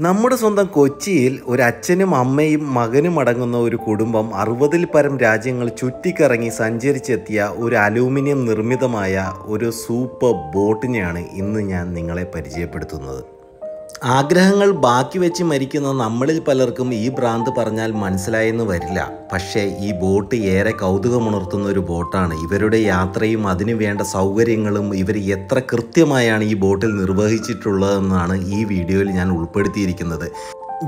നമ്മുടെ സ്വന്തം കൊച്ചിയിൽ ഒരു അച്ഛനും അമ്മയും മകനും അടങ്ങുന്ന ഒരു കുടുംബം അറുപതിൽ പരം രാജ്യങ്ങൾ ചുറ്റിക്കറങ്ങി സഞ്ചരിച്ചെത്തിയ ഒരു അലൂമിനിയം നിർമ്മിതമായ ഒരു സൂപ്പർ ബോട്ടിനെയാണ് ഇന്ന് ഞാൻ നിങ്ങളെ പരിചയപ്പെടുത്തുന്നത്. ആഗ്രഹങ്ങൾ ബാക്കി വെച്ച് മരിക്കുന്ന നമ്മളിൽ പലർക്കും ഈ ഭ്രാന്ത് പറഞ്ഞാൽ മനസ്സിലായെന്ന് വരില്ല. പക്ഷേ ഈ ബോട്ട് ഏറെ കൗതുകമുണർത്തുന്ന ഒരു ബോട്ടാണ്. ഇവരുടെ യാത്രയും അതിനു വേണ്ട സൗകര്യങ്ങളും ഇവർ എത്ര കൃത്യമായാണ് ഈ ബോട്ടിൽ നിർവഹിച്ചിട്ടുള്ളതെന്നാണ് ഈ വീഡിയോയിൽ ഞാൻ ഉൾപ്പെടുത്തിയിരിക്കുന്നത്.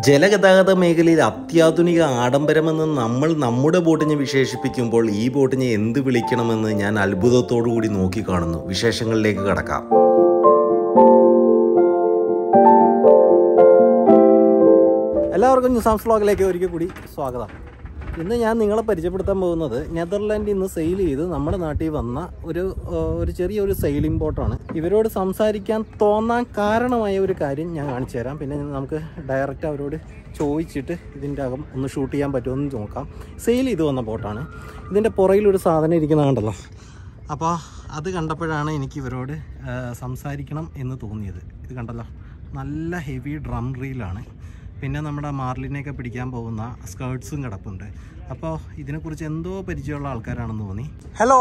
ജലഗതാഗത മേഖലയിൽ അത്യാധുനിക ആഡംബരമെന്ന് നമ്മൾ നമ്മുടെ ബോട്ടിനെ വിശേഷിപ്പിക്കുമ്പോൾ ഈ ബോട്ടിനെ എന്ത് വിളിക്കണമെന്ന് ഞാൻ അത്ഭുതത്തോടു കൂടി നോക്കിക്കാണുന്നു. വിശേഷങ്ങളിലേക്ക് കടക്കാം. എല്ലാവർക്കും ന്യൂസാംസ് വ്ളോഗിലേക്ക് ഒരിക്കൽ കൂടി സ്വാഗതം. ഇന്ന് ഞാൻ നിങ്ങളെ പരിചയപ്പെടുത്താൻ പോകുന്നത് നെതർലാൻഡിൽ നിന്ന് സെയിൽ ചെയ്ത് നമ്മുടെ നാട്ടിൽ വന്ന ഒരു ഒരു ചെറിയൊരു സെയിലിംഗ് ബോട്ടാണ് ഇവരോട് സംസാരിക്കാൻ തോന്നാൻ കാരണമായ ഒരു കാര്യം ഞാൻ കാണിച്ചു തരാം. പിന്നെ നമുക്ക് ഡയറക്റ്റ് അവരോട് ചോദിച്ചിട്ട് ഇതിന്റെ അകം ഒന്ന് ഷൂട്ട് ചെയ്യാൻ പറ്റുമെന്ന് നോക്കാം. സെയിൽ ചെയ്ത് വന്ന ബോട്ടാണ് ഇതിന്റെ പുറകിലൊരു സാധനം ഇരിക്കുന്ന കണ്ടല്ലോ. അപ്പോൾ അത് കണ്ടപ്പോഴാണ് എനിക്ക് ഇവരോട് സംസാരിക്കണം എന്ന് തോന്നിയത്. ഇത് കണ്ടല്ലോ. നല്ല ഹെവി ഡ്രം റീലാണ് പിന്നെ നമ്മുടെ മാർലിനെയൊക്കെ പിടിക്കാൻ പോകുന്ന സ്കേർട്സും കിടപ്പുണ്ട്. അപ്പോൾ ഇതിനെക്കുറിച്ച് എന്തോ പരിചയമുള്ള ആൾക്കാരാണെന്ന് തോന്നി. Hello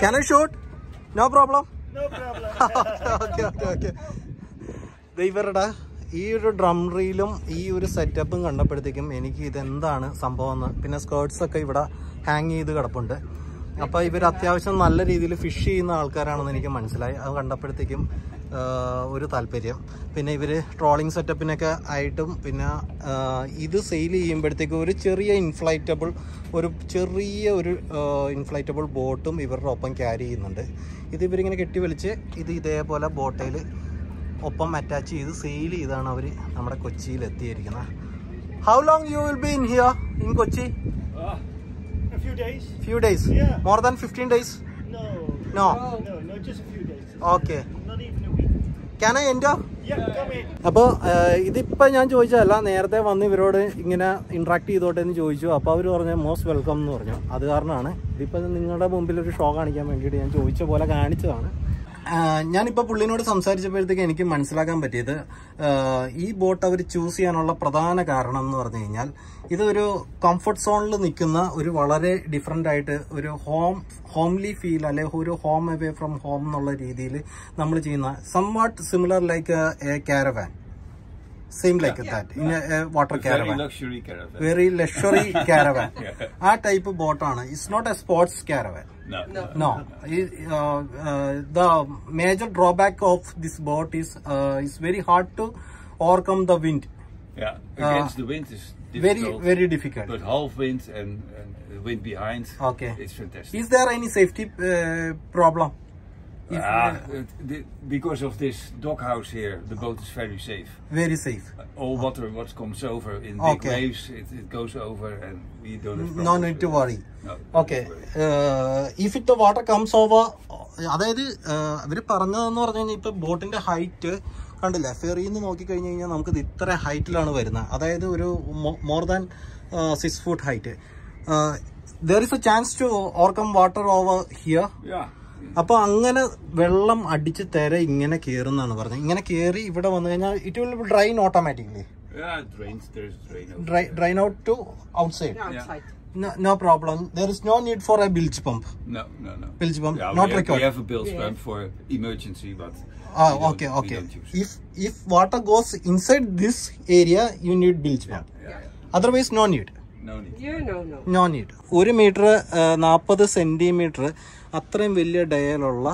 can I shoot no problem okay okay okay ഇവരുടെ ഈ ഒരു ഡ്രം റീലും ഈ ഒരു സെറ്റപ്പും കണ്ടപ്പോഴത്തേക്കും എനിക്ക് ഇതെന്താണ് സംഭവം എന്ന് പിന്നെ സ്കേർട്സൊക്കെ ഇവിടെ ഹാങ് ചെയ്ത് കിടപ്പുണ്ട്. അപ്പോൾ ഇവർ അത്യാവശ്യം നല്ല രീതിയിൽ ഫിഷ് ചെയ്യുന്ന ആൾക്കാരാണെന്ന് എനിക്ക് മനസ്സിലായി. അത് കണ്ടപ്പോഴത്തേക്കും ഒരു താല്പര്യം പിന്നെ ഇവർ ട്രോളിങ് സെറ്റപ്പിനൊക്കെ ആയിട്ടും പിന്നെ ഇത് സെയിൽ ചെയ്യുമ്പോഴത്തേക്കും ഒരു ചെറിയ ഇൻഫ്ലൈറ്റബിൾ ഒരു ചെറിയ ഒരു ഇൻഫ്ലൈറ്റബിൾ ബോട്ടും ഇവരുടെ ഒപ്പം ക്യാരി ചെയ്യുന്നുണ്ട് ഇത് ഇവരിങ്ങനെ കെട്ടി വലിച്ച് ഇത് ഇതേപോലെ ബോട്ടയിൽ ഒപ്പം അറ്റാച്ച് ചെയ്ത് സെയിൽ ചെയ്താണ് അവർ നമ്മുടെ കൊച്ചിയിൽ എത്തിയിരിക്കുന്നത് how long you will be in here in Kochi A few days? Few days Yeah. More than fifteen days No. No. No, no, just a few days. Okay Not even a week. Come in. അപ്പോൾ ഇതിപ്പോൾ ഞാൻ ചോദിച്ചതല്ല നേരത്തെ വന്ന് ഇവരോട് ഇങ്ങനെ interact ചെയ്തോട്ടെ എന്ന് ചോദിച്ചു. അപ്പോൾ അവർ പറഞ്ഞു മോസ്റ്റ് വെൽക്കം എന്ന് പറഞ്ഞു. അത് കാരണമാണ്. ഇതിപ്പോൾ നിങ്ങളുടെ മുമ്പിൽ ഒരു ഷോ കാണിക്കാൻ വേണ്ടിയിട്ട് ഞാൻ ചോദിച്ച പോലെ കാണിച്ചതാണ്. ഞാനിപ്പോൾ പുള്ളിനോട് സംസാരിച്ചപ്പോഴത്തേക്ക് എനിക്ക് മനസ്സിലാക്കാൻ പറ്റിയത് ഈ ബോട്ട് അവർ ചൂസ് ചെയ്യാനുള്ള പ്രധാന കാരണം എന്ന് പറഞ്ഞു കഴിഞ്ഞാൽ ഇതൊരു കംഫർട്ട് സോണിൽ നിൽക്കുന്ന ഒരു വളരെ ഡിഫറെന്റ് ആയിട്ട് ഒരു ഹോം ഹോംലി ഫീൽ അല്ലെ ഒരു ഹോം അവേ ഫ്രം ഹോം എന്നുള്ള രീതിയിൽ നമ്മൾ ചെയ്യുന്ന somewhat similar like a caravan same like that in water caravan very very luxury caravan ആ ടൈപ്പ് ബോട്ടാണ് it's not a sports caravan No. No, I- uh, uh, the major drawback of this boat is uh, it's very hard to overcome the wind. Yeah. Against the wind is Very difficult. very difficult. But half wind and, and wind behind, Okay. it's fantastic. Is there any safety uh, problem? If, Ah, uh, the- because of this dockhouse here, the boat is very safe. very safe. All water what comes over in big Okay. waves, it, it goes over and we don't have No need to worry. No, okay. Uh, worry. it, the water comes over, അതായത് ഇവർ പറഞ്ഞതെന്ന് പറഞ്ഞു കഴിഞ്ഞാൽ ഇപ്പം ബോട്ടിന്റെ height കണ്ടില്ല ഫെറിയിൽ നിന്ന് നോക്കിക്കഴിഞ്ഞ് കഴിഞ്ഞാൽ നമുക്കിത് ഇത് ഇത്ര ഹൈറ്റിലാണ് വരുന്നത് അതായത് ഒരു more than six foot height there is a chance to overcome water over here Yeah. അപ്പൊ അങ്ങനെ വെള്ളം അടിച്ച് തെര ഇങ്ങനെ കേറുന്നാണ് പറഞ്ഞത് ഇങ്ങനെ കേറി ഇവിടെ വന്നു കഴിഞ്ഞാൽ it will drain automatically Yeah, drain out to outside Yeah. No, no problem. There is no need for a bilge pump. No, no, no. Bilge pump, Yeah, not we, have, required. we have a bilge pump for emergency, but Ah, okay, okay. If if water goes inside this area, you need bilge Yeah, pump. yeah, yeah. Otherwise, no need. No need. Yeah, no, no. No need. ഒരു metre നാൽപ്പത് centimetre അത്രയും വലിയ ഡയലുള്ള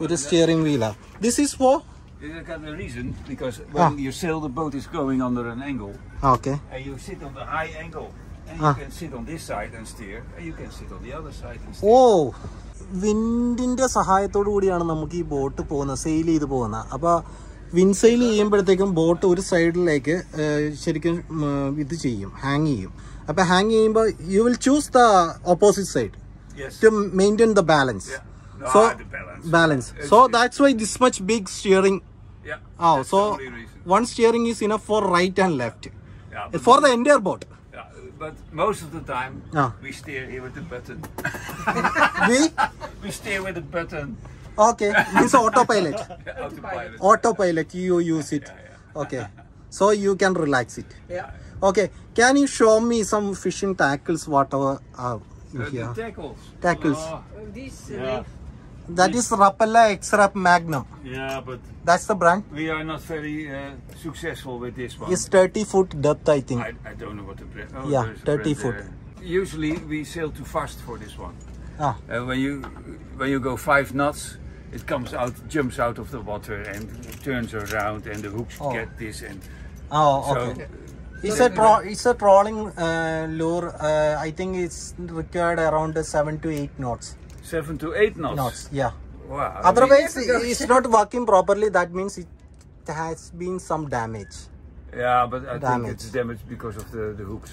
ഒരു steering വീലാണ് this is for Is it the reason? Because when Ah. you sail, the boat is going under an angle, Okay. and you sit on the high angle, and Ah. you can sit on this side and steer, and you can sit on the other side and oh steer. വിൻഡിന്റെ സഹായത്തോടു കൂടിയാണ് നമുക്ക് ഈ boat പോകുന്നത് sale ചെയ്ത് പോകുന്നത് അപ്പോൾ win sale ചെയ്യുമ്പോഴത്തേക്കും ബോട്ട് ഒരു സൈഡിലേക്ക് ശരിക്കും ഇത് ചെയ്യും ഹാങ് ചെയ്യും അപ്പോൾ ഹാങ് ചെയ്യുമ്പോൾ you will choose the opposite side Yes. to maintain the balance. Yeah. No, So balance. balance. It's- So it's- that's why this much big steering. Yeah. Oh, that's so the only reason. one steering is enough for right and left Yeah, but, for the entire boat. yeah, but most of the time Ah. we steer here with the button. We we steer with the button. okay. It's autopilot. Autopilot. Autopilot. You use it. Okay. so you can relax it Yeah. okay can you show me some fishing tackles whatever are Uh, here the tackles. Tackles. Oh, This yeah. that is rapella x-rap magnum Yeah, but that's the brand we are not very uh, successful with this one. it's 30 foot depth i think I, I don't know what the brand. Oh, Yeah, 30 foot. there. Usually we sail too fast for this one. ah Uh, when you when you go five knots, it comes out, jumps out of the water and turns around, and the hooks Oh. get this and oh so. It's a tro- it's a trolling uh, lure. Uh, I think it's required around seven to eight knots. Seven to eight knots. Knots, yeah. Wow. Otherwise, it's not working properly. That means it has been some damage. Yeah, but I Damage. think it's damaged because of the, the hooks.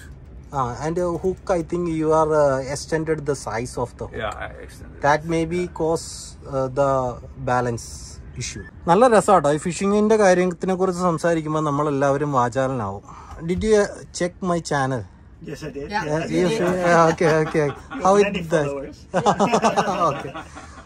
Uh, and uh, hook, I think you are uh, extended the size of the hook. Yeah, I extended. That may be yeah. cause uh, the balance issue. നല്ല രസമാട്ടോ ഈ ഫിഷിങ്ങിന്റെ കാര്യത്തിനെ കുറിച്ച് സംസാരിക്കുമ്പോൾ നമ്മൾ എല്ലാവരും Did you check my channel? Yes, I did. Yeah, yeah, you did. yeah okay, okay. How it does? okay.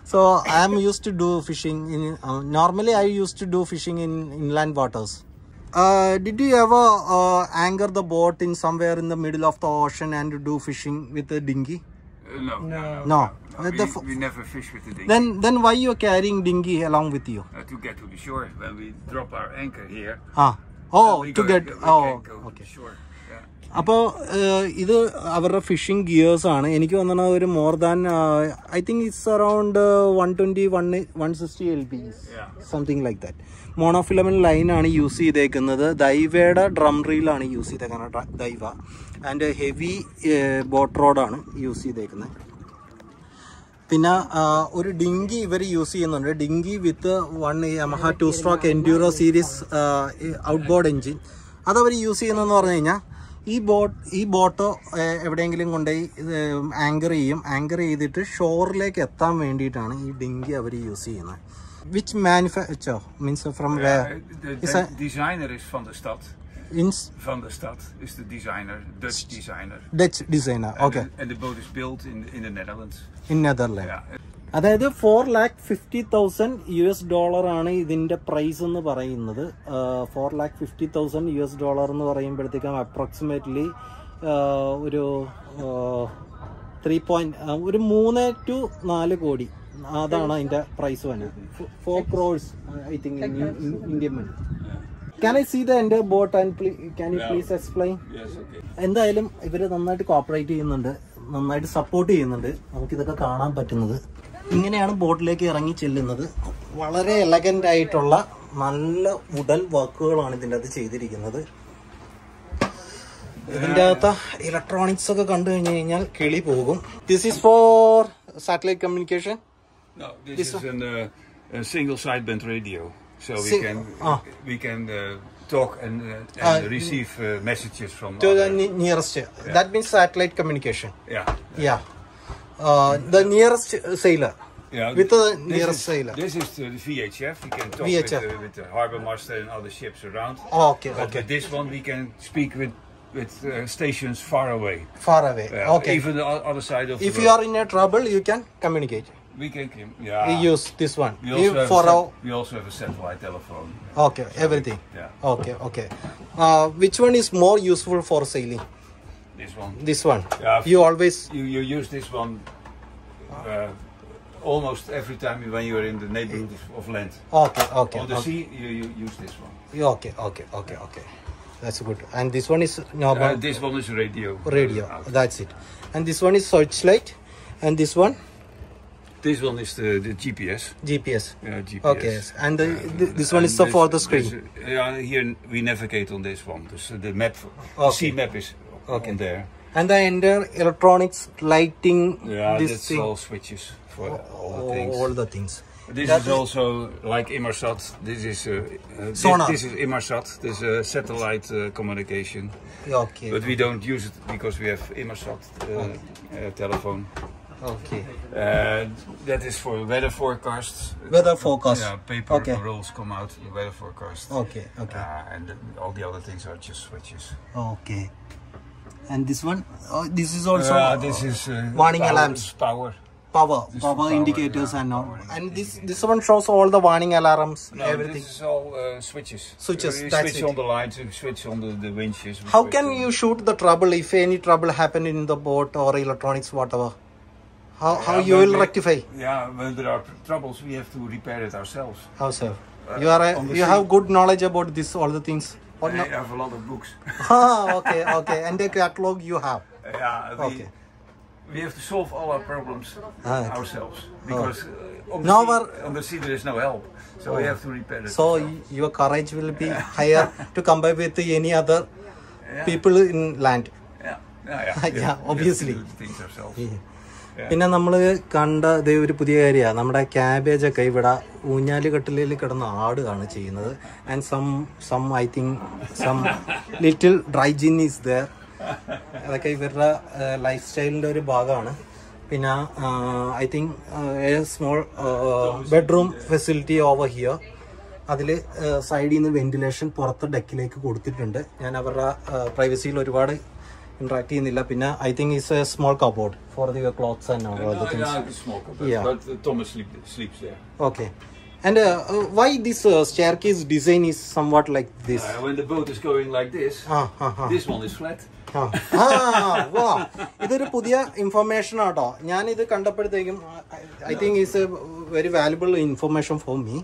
So I am used to do fishing in. Uh, normally, I used to do fishing in inland waters. Uh, did you ever uh, anchor the boat in somewhere in the middle of the ocean and do fishing with a dinghy? Uh, no. No. no. no. no we, we, never fish with a dinghy. Then, then why you are carrying dinghy along with you? Uh, to get to the shore when we drop our anchor here. Ah. Oh, to get oh okay. അപ്പോൾ ഇത് അവരുടെ fishing gears ആണ്. എനിക്ക് വന്നാൽ ഒരു more than I think it's around one twenty one one sixty L P something like that monofilament ലൈനാണ് use ചെയ്തേക്കുന്നത്. ദൈവയുടെ ഡ്രം റീലാണ് യൂസ് ചെയ്തേക്കുന്നത്. ദൈവ ആൻഡ് ഹെവി ബോട്ട് റോഡാണ് യൂസ് ചെയ്തേക്കുന്നത്. പിന്നെ ഒരു ഡിങ്കി ഇവർ യൂസ് ചെയ്യുന്നുണ്ട്. Dinghy with one Yamaha two stroke Enduro series outboard engine. അതവർ യൂസ് ചെയ്യുന്നതെന്ന് പറഞ്ഞു കഴിഞ്ഞാൽ ഈ ബോട്ട് ഈ ബോട്ടോ എവിടെയെങ്കിലും കൊണ്ടുപോയി ആങ്കർ ചെയ്യും. ആങ്കർ ചെയ്തിട്ട് ഷോറിലേക്ക് എത്താൻ വേണ്ടിയിട്ടാണ് ഈ ഡിങ്കി അവർ യൂസ് ചെയ്യുന്നത്. Which manufacture means from where the, Is the that- designer is van de stad. Ins Van de stad is the designer, Dutch designer. Designer And okay the- And the boat is built in in the Netherlands. In Netherland. അതായത് four lakh fifty thousand U S dollar ആണ് ഇതിന്റെ price എന്ന് പറയുന്നത്. Four lakh fifty thousand U S dollar എന്ന് പറയുമ്പോഴത്തേക്കും approximately ഒരു three point ഒരു മൂന്ന് ടു നാല് കോടി. അതാണ് അതിന്റെ പ്രൈസ് വരുന്നത് four crores I think Indian money can I see the എന്റെ boat and can you please explain. എന്തായാലും ഇവർ നന്നായിട്ട് കോപ്പറേറ്റ് ചെയ്യുന്നുണ്ട്. നന്നായിട്ട് സപ്പോർട്ട് ചെയ്യുന്നുണ്ട്. നമുക്കിതൊക്കെ കാണാൻ പറ്റുന്നത്. ഇങ്ങനെയാണ് ബോട്ടിലേക്ക് ഇറങ്ങി ചെല്ലുന്നത്. വളരെ എലഗന്റ് ആയിട്ടുള്ള നല്ല ഉടൽ വർക്കുകളാണ് ഇതിന്റെ അകത്ത് ചെയ്തിരിക്കുന്നത്. ഇതിന്റെ അകത്ത ഇലക്ട്രോണിക്സ് ഒക്കെ കണ്ടു കഴിഞ്ഞു കഴിഞ്ഞാൽ കിളി പോകും. This is for satellite communication single side band radio so we a we sideband talk and, uh, and uh, receive uh, messages from to other. the nearest. Yeah. That means satellite communication. Yeah. Yeah. Uh, the nearest sailor. Yeah, with the nearest is, sailor. This is the VHF. We can talk With, uh, with the harbor master and other ships around. Oh, okay, but okay. With this one, we can speak with with uh, stations far away. Far away. Okay. Even the other side of. If you are in a trouble, you can communicate we can. Yeah. We use this one. We also, have for a our we also have a satellite telephone. okay everything. Yeah. Okay okay. Uh, which one is more useful for sailing? This one. This one. Yeah. You always You you use this one uh, almost every time when you're in the neighborhood of, of land. okay okay On the okay. sea, you, you use this one. okay okay okay okay. That's good. And this one is normal Uh, this one is radio. radio. That's it. And this one is searchlight. And this one This one is the, the GPS. GPS. Yeah, GPS. Okay. And the, Uh, this one is and the this- for the this- screen. yeah, here we navigate on this one. Dus uh, the map, the Okay. sea map is Okay. on there. And the entire electronics, lighting, Yeah, this that's thing, all switches for all the things. all the things. This That is is- also like Inmarsat. This is uh, uh, this, Sonar. this is Inmarsat. This is uh, satellite uh, communication, Okay. but we don't use it because we have Inmarsat uh, uh, telephone. Okay. Uh, that is for weather forecasts. Weather forecast. Yeah, paper Okay. rolls come out in weather forecast. Okay. Okay. Uh, and then all the other things are just switches. Okay. And this one, oh, this is also Uh, this is uh, warning power, alarms. Power. power, This power power, indicators yeah, and all. And this this one shows all the warning alarms, No, everything. this is all uh, switches. Switches, You switch it. on the lights, you switch on the, the winches. How can you shoot the trouble if any trouble happen in the boat or electronics, whatever? How how Yeah, you will we- rectify? Yeah, when there are troubles, we have to repair it ourselves. How sir? Uh, You are a, you have good knowledge about this all the things. Or I no? have a lot of books. ah, okay, okay. And the catalog you have. yeah, we, Okay. we have to solve all our problems Ah, okay. ourselves because uh, on, the No, sea, on the sea there is no help, so we Oh. have to repair it. So ourselves. your courage will be higher to compare with any other yeah. people in land. Yeah, yeah, yeah. Yeah, We have to obviously. things ourselves. പിന്നെ നമ്മൾ കണ്ട ദേ ഒരു പുതിയ കാര്യമാണ് നമ്മുടെ cabbage ഒക്കെ ഇവിടെ ഊഞ്ഞാൽ കട്ടിലിൽ കിടന്ന ആടുകയാണ് ചെയ്യുന്നത്. And some some I think some little dry gin is there അതൊക്കെ ഇവരുടെ ലൈഫ് സ്റ്റൈലിന്റെ ഒരു ഭാഗമാണ്. പിന്നെ I think small bedroom facility over here അതിൽ സൈഡിൽ നിന്ന് വെന്റിലേഷൻ പുറത്ത് ഡെക്കിലേക്ക് കൊടുത്തിട്ടുണ്ട്. ഞാൻ അവരുടെ പ്രൈവസിയിൽ ഒരുപാട് ഇന്ററാക്ട് ചെയ്യുന്നില്ല. പിന്നെ I think is a small cupboard for the clothes and And Uh, why but uh, staircase design is somewhat like this? Uh, when the boat is going like this, ആ ആ ആ this one is flat. വാ. ഇതൊരു പുതിയ information ആട്ടോ. ഞാൻ ഇത് കണ്ടപ്പോഴത്തേക്കും I think is a very valuable information for me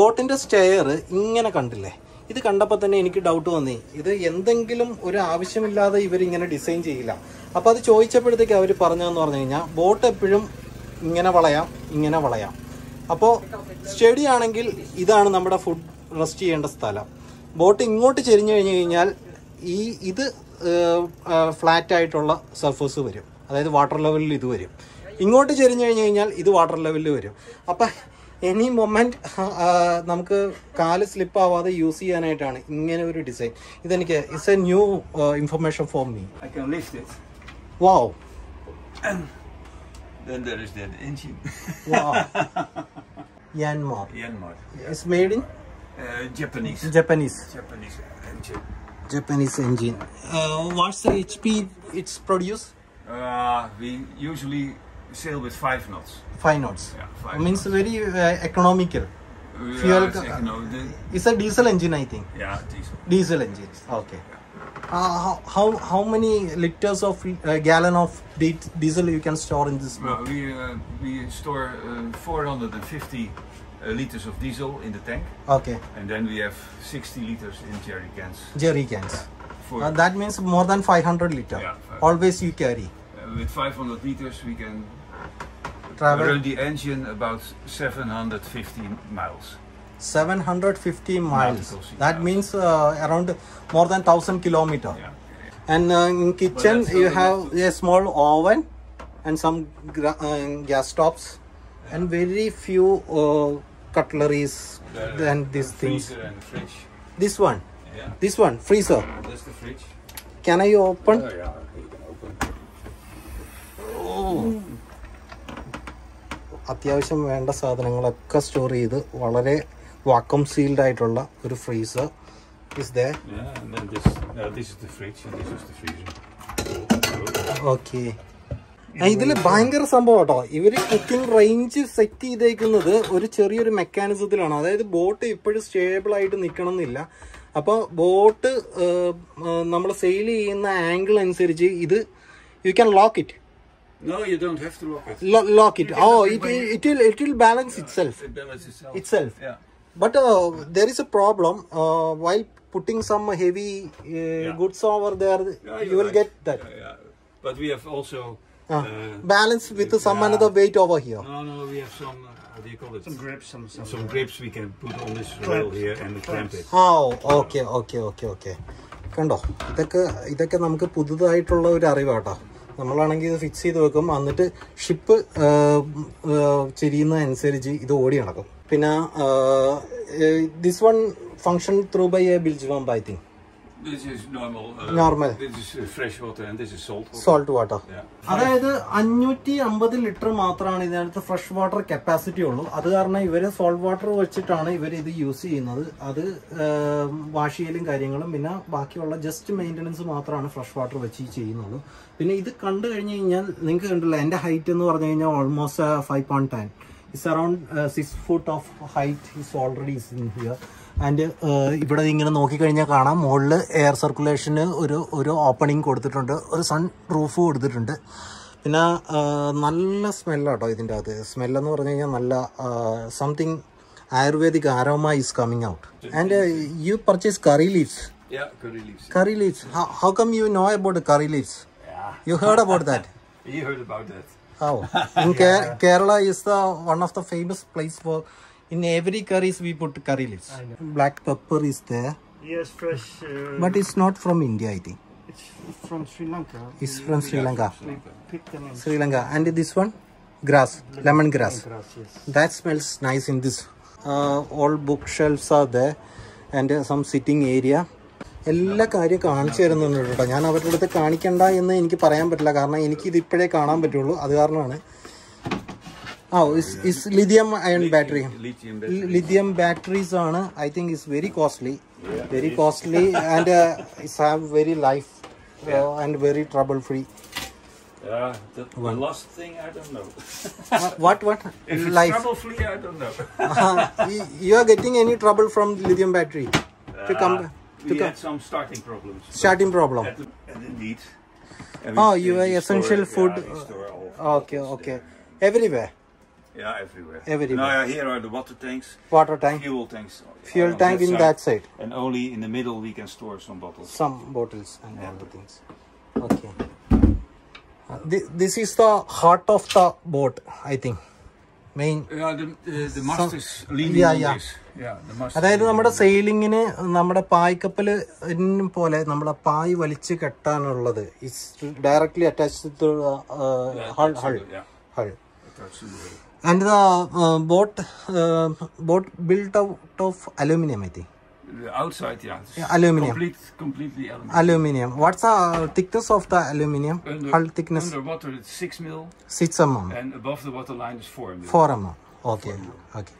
ബോട്ടിന്റെ സ്റ്റെയർ ഇങ്ങനെ കണ്ടില്ലേ? ഇത് കണ്ടപ്പോൾ തന്നെ എനിക്ക് ഡൗട്ട് വന്നേ. ഇത് എന്തെങ്കിലും ഒരു ആവശ്യമില്ലാതെ ഇവരിങ്ങനെ ഡിസൈൻ ചെയ്യില്ല. അപ്പോൾ അത് ചോദിച്ചപ്പോഴത്തേക്ക് അവർ പറഞ്ഞതെന്ന് പറഞ്ഞു കഴിഞ്ഞാൽ ബോട്ട് എപ്പോഴും ഇങ്ങനെ വളയാം ഇങ്ങനെ വളയാം. അപ്പോൾ സ്റ്റഡി ആണെങ്കിൽ ഇതാണ് നമ്മുടെ ഫുഡ് റെസ്റ്റ് ചെയ്യേണ്ട സ്ഥലം. ബോട്ട് ഇങ്ങോട്ട് ചെരിഞ്ഞു കഴിഞ്ഞു കഴിഞ്ഞാൽ ഈ ഇത് ഫ്ലാറ്റ് ആയിട്ടുള്ള സർഫേസ് വരും. അതായത് വാട്ടർ ലെവലിൽ ഇത് വരും. ഇങ്ങോട്ട് ചെരിഞ്ഞു കഴിഞ്ഞു കഴിഞ്ഞാൽ ഇത് വാട്ടർ ലെവലിൽ വരും. അപ്പം എനി മൊമെന്റ് നമുക്ക് കാൽ സ്ലിപ്പ് ആവാതെ യൂസ് ചെയ്യാനായിട്ടാണ് ഇങ്ങനെ ഒരു ഡിസൈൻ ഇതെനിക്ക് it's a new information for me. Wow Then there is that engine. wow. Yanmar. Yanmar. it's made in Uh, Japanese. Japanese Japanese engine. Japanese engine. Uh, what's the HP it's produced? Uh, we usually sail with five knots. Five knots. Yeah, five Means very uh, economical. Uh, Fuel it's, know, It's a diesel engine, I think. yeah, diesel. Diesel engine. Okay. Uh, how, how how many liters of uh, gallon of diesel you can store in this Well, boat? we uh, we store uh, 450 uh, liters of diesel in the tank, Okay. and then we have 60 liters in jerry cans. Jerry cans. For Uh, that means more than 500 liter. Yeah, five- Always you carry. uh, with 500 liters, we can Travel run the engine about 750 miles. 750 miles. That miles. means uh, around more than 1000 kilometer. Yeah. And uh, in kitchen you have a small oven and some uh, gas stoves and very few uh, cutleries The and these things. freezer and fridge. This one, Yeah, this one, freezer. that's the fridge. Can I open? Oh yeah, you can open. അത്യാവശ്യം വേണ്ട സാധനങ്ങളൊക്കെ store ചെയ്ത് വളരെ vacuum sealed ആയിട്ടുള്ള ഒരു freezer is they okay ഇതിൽ ഭയങ്കര സംഭവം കേട്ടോ. ഇവർ കുക്കിംഗ് റേഞ്ച് സെറ്റ് ചെയ്തേക്കുന്നത് ഒരു ചെറിയൊരു മെക്കാനിസത്തിലാണ് അതായത് ബോട്ട് ഇപ്പോഴും സ്റ്റേബിൾ ആയിട്ട് നിൽക്കണം എന്നില്ല അപ്പോൾ ബോട്ട് നമ്മൾ സെയിൽ ചെയ്യുന്ന ആംഗിൾ അനുസരിച്ച് ഇത് you can lock it No, you don't have to lock it. Lock it oh it it will it will balance itself It balances itself. itself. Yeah. But uh, there is a problem uh, while putting some heavy uh, goods over there. Yeah, you you're will right. get that Yeah, yeah. But we have also. uh, uh, balance with some yeah. another weight over here. No, no, we have some. Uh, how do you call it? Some grips, some, some, Some grips we can put on this rail here and clamp it. Ah okay okay okay okay കണ്ടോ ഇതൊക്കെ ഇതൊക്കെ നമുക്ക് പുതുതായിട്ടുള്ള ഒരു അറിവാട്ടോ നമ്മളാണെങ്കിൽ ഇത് fix ചെയ്ത് വെക്കും. എന്നിട്ട് ഷിപ്പ് ചെരിയുന്നതനുസരിച്ച് ഇത് ഓടി നടക്കും. പിന്നെ this one function through by a bilge pump I think This is normal. Uh, Normal. This is uh, fresh water and this is salt water. Salt water. Yeah. അതായത് അഞ്ഞൂറ്റി അമ്പത് ലിറ്റർ മാത്രമാണ് ഇതിനകത്ത് ഫ്രഷ് വാട്ടർ കപ്പാസിറ്റി ഉള്ളൂ അത് കാരണം ഇവർ salt water വെച്ചിട്ടാണ് ഇവർ ഇത് യൂസ് ചെയ്യുന്നത് അത് വാഷ് ചെയ്യലും കാര്യങ്ങളും പിന്നെ ബാക്കിയുള്ള ജസ്റ്റ് മെയിന്റനൻസ് മാത്രമാണ് ഫ്രഷ് വാട്ടർ വെച്ച് ചെയ്യുന്നുള്ളൂ പിന്നെ ഇത് കണ്ടു കഴിഞ്ഞ് കഴിഞ്ഞാൽ നിങ്ങൾക്ക് കണ്ടില്ല എന്റെ ഹൈറ്റ് എന്ന് പറഞ്ഞു കഴിഞ്ഞാൽ almost five point ten it's around six foot of height is already is in here and ഇവിടെ ഇങ്ങനെ നോക്കിക്കഴിഞ്ഞാൽ കാണാം. മുകളിൽ എയർ സർക്കുലേഷന് ഒരു ഒരു ഓപ്പണിങ് കൊടുത്തിട്ടുണ്ട്. ഒരു സൺ റൂഫ് കൊടുത്തിട്ടുണ്ട്. പിന്നെ നല്ല സ്മെല്ലാട്ടോ ഇതിന്റെ അകത്ത്. സ്മെല്ലെന്ന് പറഞ്ഞു കഴിഞ്ഞാൽ നല്ല something Ayurvedic aroma is coming out and you purchase curry leaves. Curry leaves how come you know about curry leaves. You heard about that You heard about that. Oh, in Ke- Kerala is the one of the famous place for. In every curries we put curry leaves. Black pepper is there, Yes, fresh. Uh, but it's not from India. I think it's from Sri Lanka. it's from Sri Lanka. Sri Lanka, and this one, grass, lemon grass. yes. That smells nice in this. Uh, all bookshelves are there, and uh, some sitting area. എല്ലാ കാര്യം കാണിച്ചു തരുന്നുണ്ട് കേട്ടോ ഞാൻ അവരുടെ അടുത്ത് കാണിക്കണ്ട എന്ന് എനിക്ക് പറയാൻ പറ്റില്ല കാരണം എനിക്ക് ഇത് ഇപ്പോഴേ കാണാൻ പറ്റുള്ളൂ അത് കാരണമാണ് Oh, it's, it's lithium ion battery. Lithium, battery. lithium batteries on, I think is very costly. Yeah, very costly and uh, it's have very life uh, yeah. and very trouble free. Yeah, the, the last thing I don't know. uh, what what? If it's life. trouble free, I don't know. uh, you, you are getting any trouble from lithium battery? To uh, come, to we come. had some starting problems. Starting problem. Oh, and indeed. Oh, you are essential store, food. Yeah, uh, okay, okay. Everywhere. Yeah, everywhere. Everywhere. Now, yeah, here are the water tanks, water tank fuel tanks. fuel on tank in side. that side And only in the middle we can store some bottles. some bottles and all the things okay Uh, thi- this is the heart of the boat i think main Yeah, the, the, the mast is leaning Yeah, on yeah. this. Yeah, the mast. അതായത് is നമ്മുടെ leaning on സെയിലിങ്ങിന് നമ്മുടെ പായ്ക്കപ്പല് പോലെ നമ്മുടെ പായ് വലിച്ച് കെട്ടാനുള്ളത് it's directly attach to this. Hull Yeah, hull that's it, Yeah, hull and the uh, boat uh, boat built out of aluminum i think. Outside yeah, yeah aluminum complete, completely aluminum aluminum what's the thickness of the aluminum under, hull thickness? under water it's 6 mil. 6 mm and above the water line is 4 mm. 4 mm okay four okay.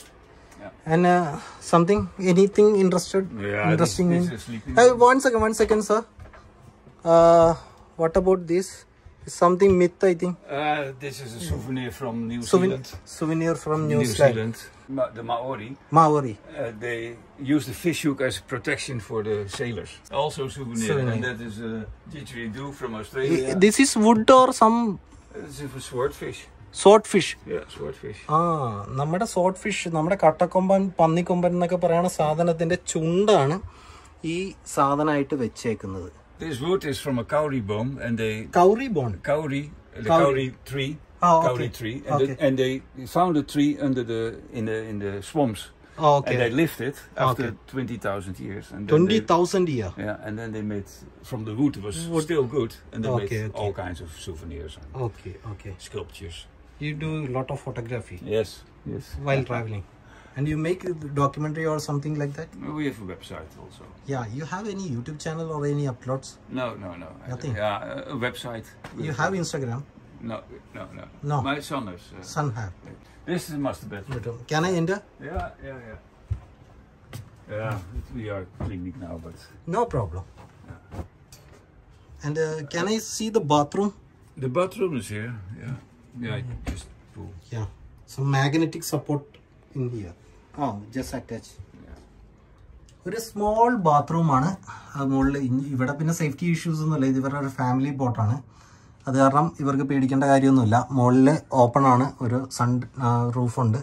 Yeah. and uh, something anything interested? Yeah, interesting this, this in? hey, one second one second sir. Uh what about this? It's something myth, I think. Uh, this is a souvenir from New Souven Zealand. souvenir from New, New Zealand. Zealand. Ma- the Maori. Maori. Uh, they use the fish hook as protection for the sailors. Also souvenir, Souvenir. and that is a didgeridoo from Australia. This is wood or some This is a swordfish. swordfish. Yeah, swordfish. ആ നമ്മുടെ saute fish നമ്മുടെ കട്ടക്കൊമ്പൻ പന്നിക്കൊമ്പൻ എന്നൊക്കെ പറയുന്ന സാധനത്തിന്റെ ചുണ്ടാണ് ഈ സാധനമായിട്ട് വെച്ചേക്കുന്നത് This wood is from a kauri bomb and they... Kauri bomb? Kauri, the kauri, kauri tree. Oh, kauri okay. tree. And, okay. the, and, they found a tree under the in the in the swamps. Oh, okay. And they lived it after okay. 20,000 years. 20,000 years? Yeah, and then they made, from the wood was wood. still good. And they okay, made all kinds of souvenirs. okay, okay. Sculptures. You do a lot of photography? Yes, yes. While traveling? And you make a documentary or something like that We have a website also. yeah you have any youtube channel or any uploads No, no, no. Nothing? Yeah, a- a website. you have instagram No, no, no. No. My son is. Uh, son have this is master bedroom. Can i enter Yeah, yeah, yeah. Yeah, we are cleaning now, but no problem and uh, can i see the bathroom the bathroom is here. Yeah, yeah. Just pull. yeah some magnetic support in here. Oh just attach. ഒരു small ബാത്റൂമാണ് മുകളിൽ ഇവിടെ പിന്നെ safety issues ഒന്നുമില്ല ഇത് ഇവരുടെ ഒരു family ബോട്ടാണ് അത് കാരണം ഇവർക്ക് പേടിക്കേണ്ട കാര്യമൊന്നുമില്ല. മുകളിൽ ഓപ്പൺ ആണ്. ഒരു സൺ റൂഫുണ്ട്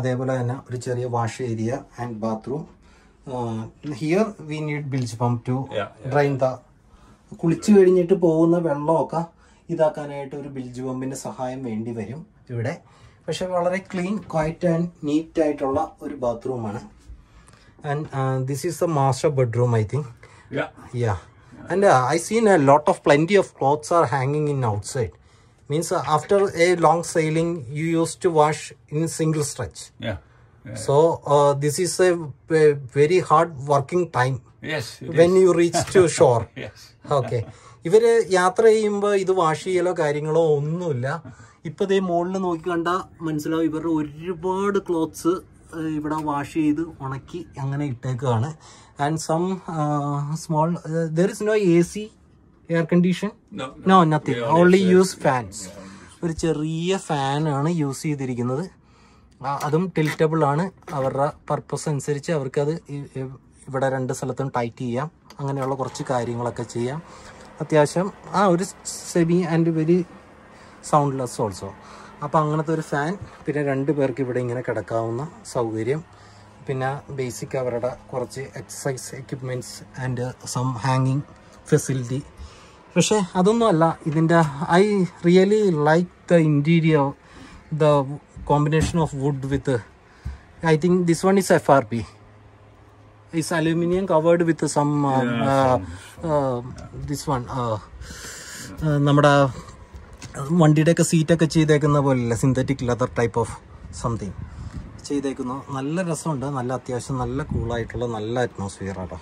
അതേപോലെ തന്നെ ഒരു ചെറിയ wash area and bathroom here we need bilge pump to. Drain the കുളിച്ചു കഴിഞ്ഞിട്ട് പോകുന്ന വെള്ളമൊക്കെ ഇതാക്കാനായിട്ട് ഒരു ബിൽജ് പമ്പിന്റെ സഹായം വേണ്ടി വരും. ഇവിടെ പക്ഷെ വളരെ ക്ലീൻ ക്വയറ്റ് ആൻഡ് നീറ്റ് ആയിട്ടുള്ള ഒരു ബാത്റൂമാണ് and this is the master bedroom I think uh, lot of plenty of clothes are hanging in outside. Means uh, after a long sailing, you used to wash in single stretch. Yeah. So uh, this is a, a very hard working time Yes. when you reach to shore. Yes. Okay ഇവർ യാത്ര ചെയ്യുമ്പോൾ ഇത് wash ചെയ്യലോ കാര്യങ്ങളോ ഒന്നുമില്ല ഇപ്പൊ ഇതേ മുകളിൽ നോക്കി കണ്ട മനസ്സിലാവും ഇവരുടെ ഒരുപാട് ക്ലോത്ത്സ് ഇവിടെ വാഷ് ചെയ്ത് ഉണക്കി അങ്ങനെ ഇട്ടേക്കാണ്. And some small there is no A C air condition no nothing only use fans ഒരു ചെറിയ ഫാനാണ് യൂസ് ചെയ്തിരിക്കുന്നത്. അതും ടിൽറ്റബിൾ ആണ്. അവരുടെ പർപ്പസ് അനുസരിച്ച് അവർക്കത് ഇവിടെ രണ്ട് സ്ഥലത്തും ടൈറ്റ് ചെയ്യാം. അങ്ങനെയുള്ള കുറച്ച് കാര്യങ്ങളൊക്കെ ചെയ്യാം. അത്യാവശ്യം ആ ഒരു semi and very soundless also അപ്പോൾ അങ്ങനത്തെ ഒരു ഫാൻ പിന്നെ രണ്ട് പേർക്ക് ഇവിടെ ഇങ്ങനെ കിടക്കാവുന്ന സൗകര്യം. പിന്നെ ബേസിക് അവരുടെ കുറച്ച് എക്സസൈസ് എക്യുപ്മെന്റ്സ് ആൻഡ് സം ഹാങ്ങിങ് ഫെസിലിറ്റി പക്ഷേ അതൊന്നുമല്ല ഇതിന്റെ I really like the interior the combination of wood with I think this one is F R P is aluminium covered with some this this one uh, നമ്മുടെ വണ്ടിയുടെയൊക്കെ സീറ്റൊക്കെ ചെയ്തേക്കുന്ന പോലെയല്ല? Synthetic leather type of something ചെയ്തേക്കുന്നു. നല്ല രസമുണ്ട്. നല്ല അത്യാവശ്യം നല്ല കൂളായിട്ടുള്ള നല്ല അറ്റ്മോസ്ഫിയർ ആട്ടോ.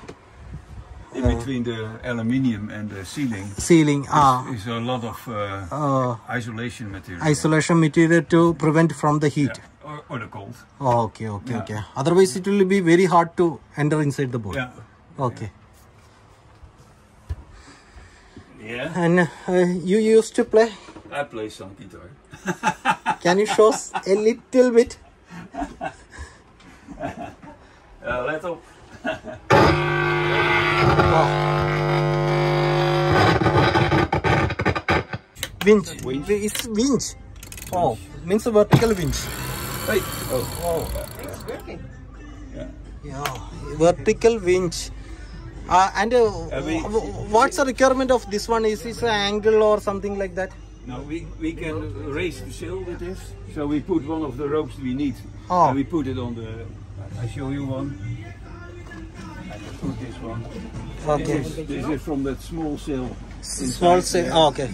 In between the aluminium and the ceiling ceiling ആ is a lot of uh, isolation material. Isolation material to prevent from the heat or, or the cold. Okay okay okay otherwise it will be very hard to enter inside the Yeah. Okay Yeah. And you used to play I play some guitar. Can you show us a little bit? Uh, let up. Winch. Winch. It's winch. Oh, means a vertical winch. Hey. Oh. Oh, Yeah. yeah, vertical winch. Uh, and uh, w- what's the requirement of this one? Is this an angle or something like that? Now we, we can raise the sail with this. So we put one of the ropes we need. Oh. And we put it on the. I show you one. I can put this one. Okay. This is, this is from that small sail. Small inside say. there. Oh, okay.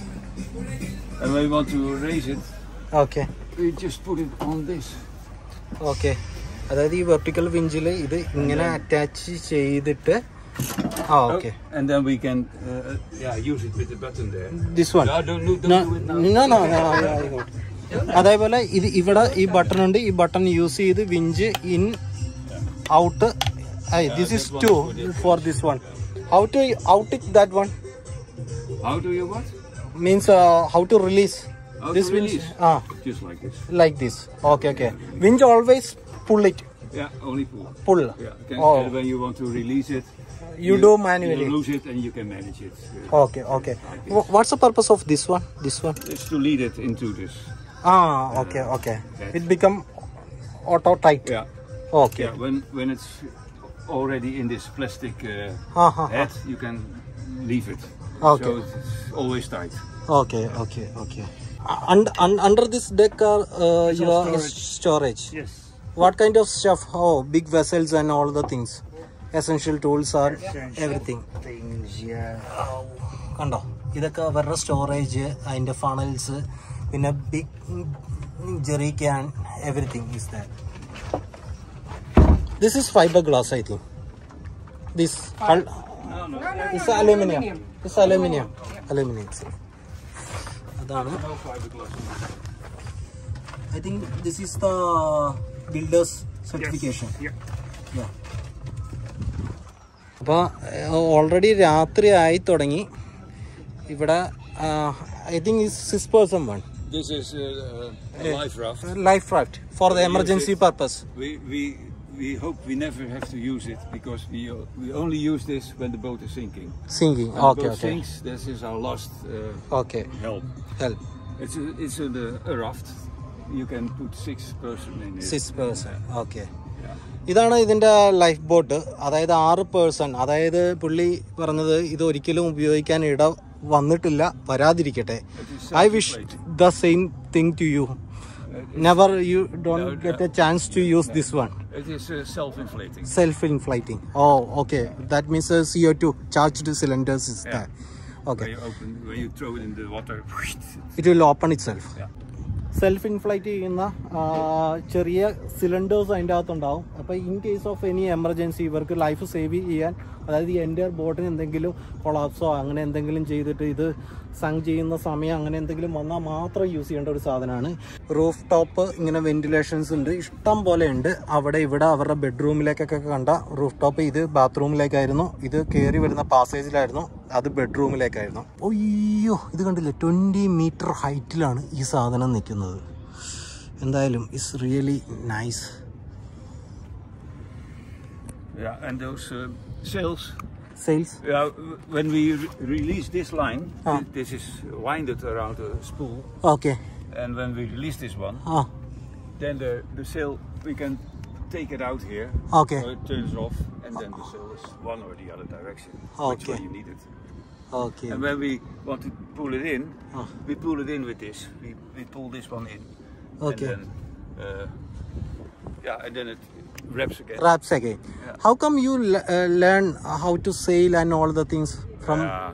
And when we want to raise it, Okay. we just put it on this. Okay അതായത് ഈ vertical വിഞ്ചിൽ ഇത് ഇങ്ങനെ attach ചെയ്തിട്ട് Ah okay And then we can uh, yeah use it with the button there. This one No, don't, don't do it now. No, no, no, I got it. അതേപോലെ ഇത് ഇവിടെ ഈ button ഉണ്ട് ഈ button use ചെയ്ത് winch in out this is to for this one how to out it that one How do you what? Means how to release How this to winch release? Ah Just like this. Like this okay okay winch always pull it yeah, only pull. Pull. Yeah. Can, oh. When you want to release it, you, you do manually. You lose it and you can manage it. okay, okay. What's the purpose of this one? This one? It's to lead it into this. Ah, okay, uh, okay. It become auto tight. Yeah. Okay. Yeah, when when it's already in this plastic uh, ha, ha, head, you can leave it. Okay. So it's always tight. Okay, yeah. okay, okay. Uh, and, and under this deck are uh, your storage. storage. Yes What kind of stuff? Oh, big vessels and all the things. Essential tools are everything. Things, yeah. കണ്ടോ ഇതൊക്കെ അവരുടെ storage അതിൻ്റെ funnels പിന്നെ big jerry can everything is that this is fibre glass I think this is aluminium is aluminium aluminium അതാണ് No fiberglass. I think this builders certification already already രാത്രി ആയി തുടങ്ങി ഇവിടെ I think is six person one This is uh, a life raft. A life raft for the emergency purpose. We, we we hope we never have to use it because we we only use this when the boat is sinking. Sinking. When okay. The boat okay. Sinks, this is our last. Uh, okay. Help. Help. It's a, it's a, a raft You can put six person in it. Six person okay ഇതാണ് ഇതിൻ്റെ life boat അതായത് ആറ് person അതായത് പുള്ളി പറഞ്ഞത് ഇത് ഒരിക്കലും ഉപയോഗിക്കാൻ ഇട വന്നിട്ടില്ല വരാതിരിക്കട്ടെ I wish the same thing to you never you don't get a chance to use this one It is uh, self-inflating. self-inflating. Oh, okay. That means uh, CO2 charged cylinders is there. When Okay. you open, when you throw it in the water, It will open itself. Yeah. Self inflate ചെയ്യുന്ന ചെറിയ cylinders അതിന്റെ അകത്തുണ്ടാവും. അപ്പോൾ in case of any emergency ഇവർക്ക് life save ചെയ്യാൻ അതായത് ഈ എന്റെ ബോട്ടിന് എന്തെങ്കിലും കൊളാപ്സോ അങ്ങനെ എന്തെങ്കിലും ചെയ്തിട്ട് ഇത് സങ് ചെയ്യുന്ന സമയം അങ്ങനെ എന്തെങ്കിലും വന്നാൽ മാത്രം യൂസ് ചെയ്യേണ്ട ഒരു സാധനമാണ്. റൂഫ് ടോപ്പ് ഇങ്ങനെ വെന്റിലേഷൻസ് ഉണ്ട്. ഇഷ്ടം പോലെ ഉണ്ട്. അവിടെ ഇവിടെ അവരുടെ ബെഡ്റൂമിലേക്കൊക്കെ കണ്ട റൂഫ് ടോപ്പ് ഇത് ബാത്റൂമിലേക്കായിരുന്നു ഇത് കയറി വരുന്ന പാസേജിലായിരുന്നു അത് ബെഡ്റൂമിലേക്കായിരുന്നു ഒയ്യോ ഇത് കണ്ടില്ല? ട്വന്റി മീറ്റർ ഹൈറ്റിലാണ് ഈ സാധനം നിൽക്കുന്നത്. എന്തായാലും it's really nice Yeah, and those uh, sales. Sales? Yeah, when we re release this line, ah. this is winded around a spool. Okay. And when we release this one, ah. then the, the sail, we can take it out here. Okay. So it turns off and then the sail is one or the other direction, okay. which way you need it. Okay. And when we want to pull it in, ah. we pull it in with this. We, we pull this one in. Okay. And then, uh, yeah, and then it, wraps again. wraps again. How come you uh, learn how to sail and all the things from Uh,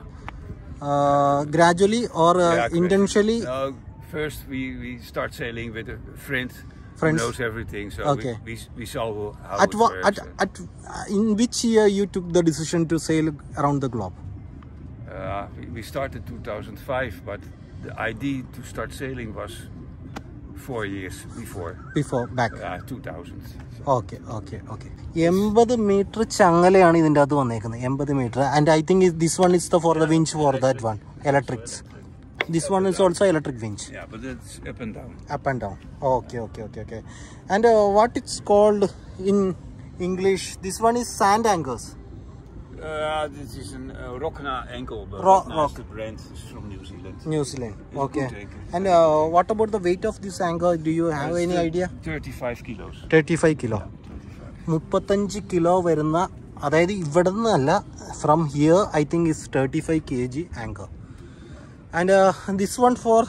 uh, gradually or uh, yeah, intentionally? No, first we, we start sailing with a friend Friends. who knows everything. So Okay. we, we, we saw how At it at, at uh, in which year you took the decision to sail around the globe? Uh, we, we started 2005, but the idea to start sailing was years before, Before back. uh, 2000. So, okay okay okay എൺപത് metre ചങ്ങലയാണ് ഇതിന്റെ അകത്ത് വന്നേക്കുന്നത് എൺപത് metre and I think this one is the for the winch for that one electrics this one is also electric winch yeah, but it's up and down. up and down okay okay okay okay and uh, what it's called in english this one is sand anchors Uh, dit is een uh, Rockna enkel. but Ro- rock. brand is from New Zealand. new zealand It's okay and uh, what about the weight of this anchor do you have That's any idea 35 kilos. 35 kilo 35. kilo kilo വരുന്ന അതായത് ഇവിടെ നിന്നല്ല from here I think is thirty five K G anchor and this one for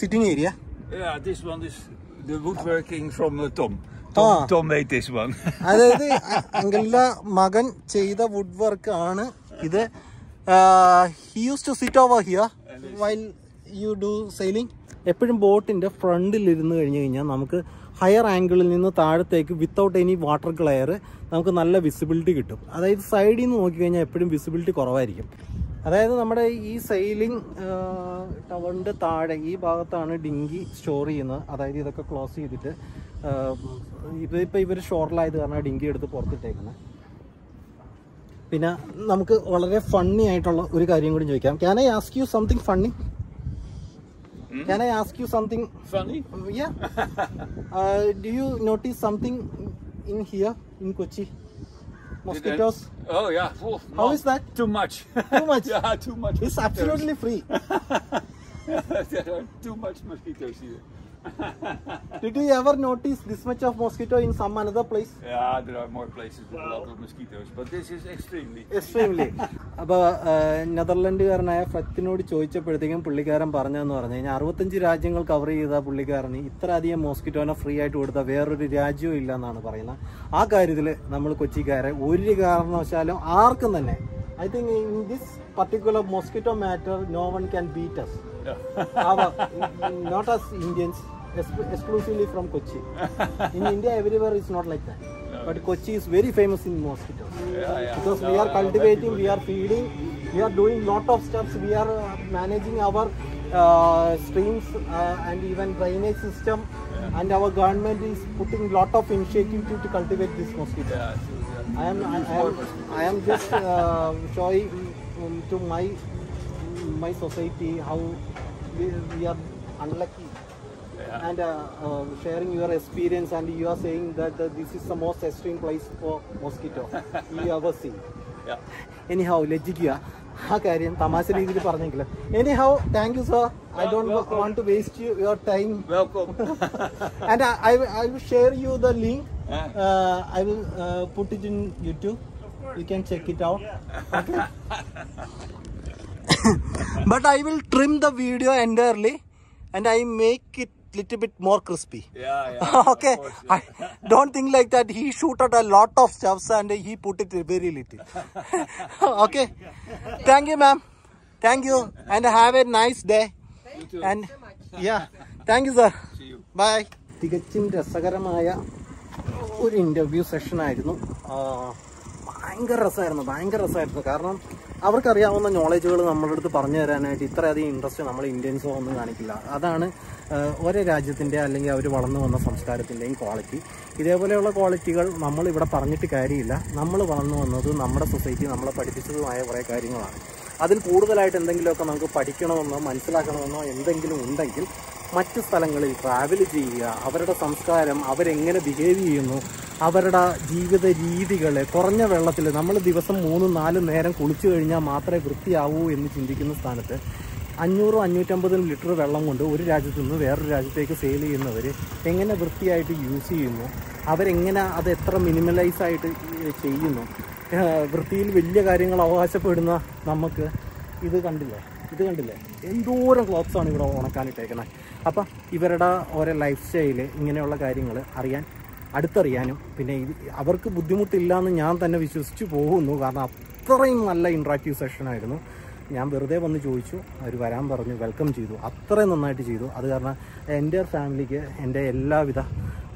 sitting area Yeah, this one is the woodworking from uh, Tom. അതായത് അങ്കിളിന്റെ മകൻ ചെയ്ത would work ആണ് ഇത്. He use to sit over here while you do sailing എപ്പോഴും ബോട്ടിന്റെ ഫ്രണ്ടിൽ ഇരുന്ന് കഴിഞ്ഞ് കഴിഞ്ഞാൽ നമുക്ക് ഹയർ ആംഗിളിൽ നിന്ന് താഴത്തേക്ക് വിത്തൗട്ട് എനി വാട്ടർ ക്ലെയർ നമുക്ക് നല്ല വിസിബിലിറ്റി കിട്ടും. അതായത് സൈഡിൽ നിന്ന് നോക്കിക്കഴിഞ്ഞാൽ എപ്പോഴും വിസിബിലിറ്റി കുറവായിരിക്കും. അതായത് നമ്മുടെ ഈ സെയിലിംഗ് ടവറിന്റെ താഴെ ഈ ഭാഗത്താണ് ഡിങ്കി സ്റ്റോർ ചെയ്യുന്നത്. അതായത് ഇതൊക്കെ ക്ലോസ് ചെയ്തിട്ട് ഇതിപ്പോൾ ഇവർ ഷോറിലായത് കാരണം ഡിങ്കി എടുത്ത് പുറത്തിട്ടേക്കുന്നത് പിന്നെ നമുക്ക് വളരെ ഫണ്ണി ആയിട്ടുള്ള ഒരു കാര്യം കൂടി ചോദിക്കാം. Can I ask you something funny can I ask you something Funny? yeah. Uh, do you notice something in here in kochi? Mosquitoes Oh yeah. Oh, How no, is that? Too much. Too much? yeah, too much. it's mosquitoes. absolutely free there are too much mosquitoes here. Did you ever notice this much of mosquito in some another place? Yeah, there are more places with a lot of mosquitoes, but this is extremely. Extremely. അപ്പോൾ നെതർലൻഡുകാരനായ ഫ്രത്തിനോട് ചോദിച്ചപ്പോഴത്തേക്കും പുള്ളിക്കാരൻ പറഞ്ഞതെന്ന് പറഞ്ഞു കഴിഞ്ഞാൽ അറുപത്തഞ്ച് രാജ്യങ്ങൾ cover ചെയ്ത പുള്ളിക്കാരന് ഇത്ര അധികം മോസ്കിറ്റോനെ ഫ്രീ ആയിട്ട് കൊടുത്ത വേറൊരു രാജ്യവും ഇല്ല എന്നാണ് പറയുന്നത്. ആ കാര്യത്തിൽ നമ്മൾ കൊച്ചിക്കാരെ ഒരു കാരണവശാലും ആർക്കും തന്നെ I think in this particular mosquito matter no one can beat us not us Indians exclusively from Kochi. In India, everywhere it's not like that. But Kochi is very famous in mosquitoes. Yeah, yeah. Because No, we are cultivating, we are feeding, we are doing lot of steps, we are uh, managing our uh, streams uh, and even drainage system. And our government is putting lot of initiative to, to cultivate this mosquito. Yeah, yeah. I am, I, I am, I am just uh, showing um, to my my society how we, we are unlucky Yeah. and uh, uh, sharing your experience and you are saying that uh, this is the most extreme place for mosquito you ever seen Yeah. Anyhow ലജ്ജിക്കുക ആ കാര്യം തമാശ രീതിയിൽ പറഞ്ഞെങ്കിലും anyhow thank you sir I don't welcome. Want to waste you your time Welcome. and I, I, will- I will share you the link. Yeah. Uh, I will uh, put it in YouTube. You can check it out. Okay. but I will trim little bit more crispy. yeah, yeah. okay. Course, yeah. I don't think like that. He shoot at a lot of stuffs and he put it very little. okay. Thank you, ma'am. Thank you, and have a nice day. Thank You. And yeah, Thank you, sir. See you. Bye. തികച്ചും രസകരമായ ഒരു interview ആ, ഭയങ്കര രസമായിരുന്നു ഭയങ്കര രസമായിരുന്നു. കാരണം അവർക്കറിയാവുന്ന നോളജുകൾ നമ്മളുടെ അടുത്ത് പറഞ്ഞു തരാനായിട്ട് ഇത്രയധികം ഇൻട്രസ്റ്റ് നമ്മൾ ഇന്ത്യൻസോ ഒന്നും കാണിക്കില്ല. അതാണ് ഓരോ രാജ്യത്തിന്റെ അല്ലെങ്കിൽ അവർ വളർന്നു വന്ന സംസ്കാരത്തിന്റെയും ക്വാളിറ്റി ഇതേപോലെയുള്ള ക്വാളിറ്റികൾ നമ്മൾ ഇവിടെ പറഞ്ഞിട്ട് കാര്യമില്ല. നമ്മൾ വളർന്നു വന്നത് നമ്മുടെ സൊസൈറ്റി നമ്മളെ പഠിപ്പിച്ചതുമായ കുറേ കാര്യങ്ങളാണ്. അതിൽ കൂടുതലായിട്ട് എന്തെങ്കിലുമൊക്കെ നമുക്ക് പഠിക്കണമെന്നോ മനസ്സിലാക്കണമെന്നോ എന്തെങ്കിലും ഉണ്ടെങ്കിൽ മറ്റ് സ്ഥലങ്ങളിൽ ട്രാവൽ ചെയ്യുക അവരുടെ സംസ്കാരം അവരെങ്ങനെ ബിഹേവ് ചെയ്യുന്നു അവരുടെ ജീവിത രീതികൾ കുറഞ്ഞ വെള്ളത്തിൽ നമ്മൾ ദിവസം മൂന്നും നാലും നേരം കുളിച്ചു കഴിഞ്ഞാൽ മാത്രമേ വൃത്തിയാവൂ എന്ന് ചിന്തിക്കുന്ന സ്ഥാനത്ത് അഞ്ഞൂറും അഞ്ഞൂറ്റമ്പതും ലിറ്റർ വെള്ളം കൊണ്ട് ഒരു രാജ്യത്തു നിന്ന് വേറൊരു രാജ്യത്തേക്ക് സെയിൽ ചെയ്യുന്നവർ എങ്ങനെ വൃത്തിയായിട്ട് യൂസ് ചെയ്യുന്നു അവരെങ്ങനെ അത് എത്ര മിനിമലൈസ് ആയിട്ട് ചെയ്യുന്നു വൃത്തിയിൽ വലിയ കാര്യങ്ങൾ അവകാശപ്പെടുന്ന നമുക്ക് ഇത് കണ്ടില്ലേ? ഇത് കണ്ടില്ലേ? എന്തോരം ക്ലോത്ത്സ് ആണ് ഇവിടെ ഉണക്കാനിട്ടേക്കുന്നത് അപ്പം ഇവരുടെ ഓരോ ലൈഫ് സ്റ്റൈൽ ഇങ്ങനെയുള്ള കാര്യങ്ങൾ അറിയാൻ അടുത്തറിയാനും പിന്നെ ഇത് അവർക്ക് ബുദ്ധിമുട്ടില്ല എന്ന് ഞാൻ തന്നെ വിശ്വസിച്ച് പോകുന്നു. കാരണം അത്രയും നല്ല ഇൻട്രാക്റ്റീവ് സെഷൻ ആയിരുന്നു. ഞാൻ വെറുതെ വന്ന് ചോദിച്ചു അവർ വരാൻ പറഞ്ഞു വെൽക്കം ചെയ്തു. അത്രയും നന്നായിട്ട് ചെയ്തു. അത് കാരണം എന്റെ ഫാമിലിക്ക് എന്റെ എല്ലാവിധ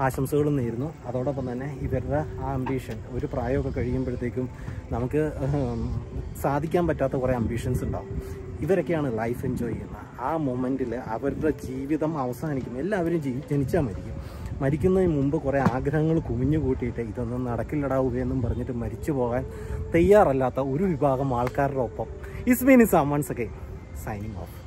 ആശംസകളും നേരുന്നു. അതോടൊപ്പം തന്നെ ഇവരുടെ ആ അംബീഷൻ ഒരു പ്രായമൊക്കെ കഴിയുമ്പോഴത്തേക്കും നമുക്ക് സാധിക്കാൻ പറ്റാത്ത കുറേ അംബീഷൻസ് ഉണ്ടാവും. ഇവരൊക്കെയാണ് ലൈഫ് എൻജോയ് ചെയ്യുന്നത് ആ മൊമെന്റിൽ അവരുടെ ജീവിതം അവസാനിക്കും. എല്ലാവരും ജീ ജനിച്ചാൽ മരിക്കും. മരിക്കുന്നതിന് മുമ്പ് കുറേ ആഗ്രഹങ്ങൾ കുമിഞ്ഞു കൂട്ടിയിട്ട് ഇതൊന്നും നടക്കില്ലടാവുകയെന്നും പറഞ്ഞിട്ട് മരിച്ചു പോകാൻ തയ്യാറല്ലാത്ത ഒരു വിഭാഗം ആൾക്കാരുടെ ഒപ്പം. ഇസ് മീൻ ഇസ് അമൺസ് ഒക്കെ സൈനിങ് ഓഫ്